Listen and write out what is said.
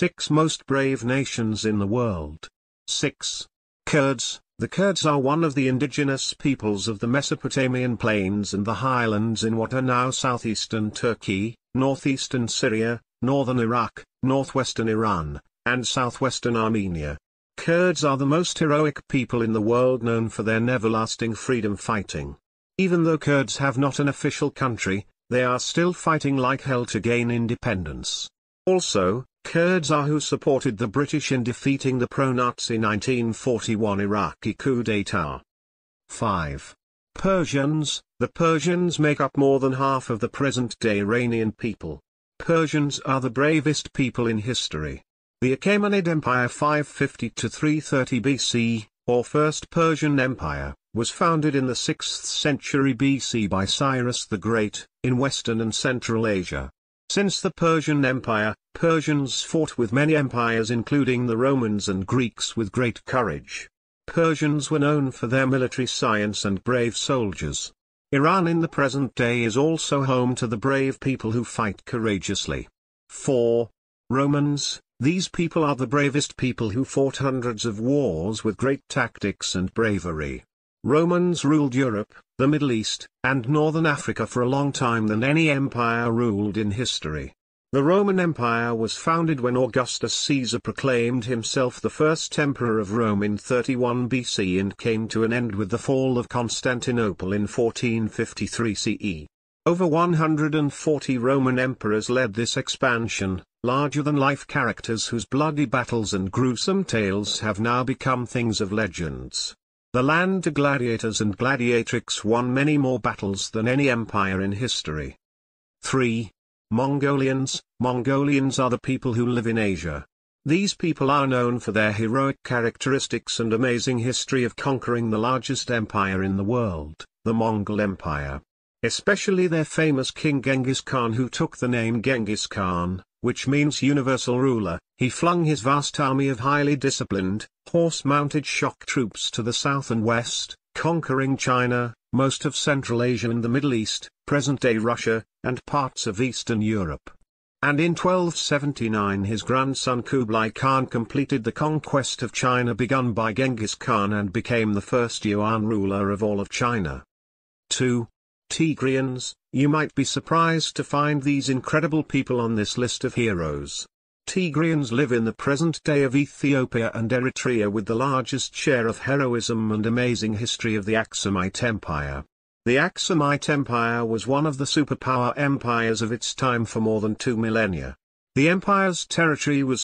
six most brave nations in the world. 6. Kurds The Kurds are one of the indigenous peoples of the Mesopotamian plains and the highlands in what are now southeastern Turkey, northeastern Syria, northern Iraq, northwestern Iran, and southwestern Armenia. Kurds are the most heroic people in the world known for their never-lasting freedom fighting. Even though Kurds have not an official country, they are still fighting like hell to gain independence. Also, Kurds are who supported the British in defeating the pro-Nazi 1941 Iraqi coup d'état. 5. Persians The Persians make up more than half of the present-day Iranian people. Persians are the bravest people in history. The Achaemenid Empire 550 to 330 BC, or First Persian Empire, was founded in the 6th century BC by Cyrus the Great, in western and central Asia. Since the Persian Empire, Persians fought with many empires including the Romans and Greeks with great courage. Persians were known for their military science and brave soldiers. Iran in the present day is also home to the brave people who fight courageously. 4. Romans, these people are the bravest people who fought hundreds of wars with great tactics and bravery. Romans ruled Europe, the Middle East, and Northern Africa for a long time than any empire ruled in history. The Roman Empire was founded when Augustus Caesar proclaimed himself the first emperor of Rome in 31 BC and came to an end with the fall of Constantinople in 1453 CE. Over 140 Roman emperors led this expansion, larger-than-life characters whose bloody battles and gruesome tales have now become things of legends. The land of gladiators and gladiatrix won many more battles than any empire in history. 3. Mongolians Mongolians are the people who live in Asia. These people are known for their heroic characteristics and amazing history of conquering the largest empire in the world, the Mongol Empire. Especially their famous king Genghis Khan who took the name Genghis Khan, which means universal ruler, he flung his vast army of highly disciplined, horse-mounted shock troops to the south and west, conquering China, most of Central Asia and the Middle East, present-day Russia, and parts of Eastern Europe. And in 1279 his grandson Kublai Khan completed the conquest of China begun by Genghis Khan and became the first Yuan ruler of all of China. 2. Tigrians, you might be surprised to find these incredible people on this list of heroes. Tigrians live in the present day of Ethiopia and Eritrea with the largest share of heroism and amazing history of the Aksumite Empire. The Aksumite Empire was one of the superpower empires of its time for more than two millennia. The empire's territory was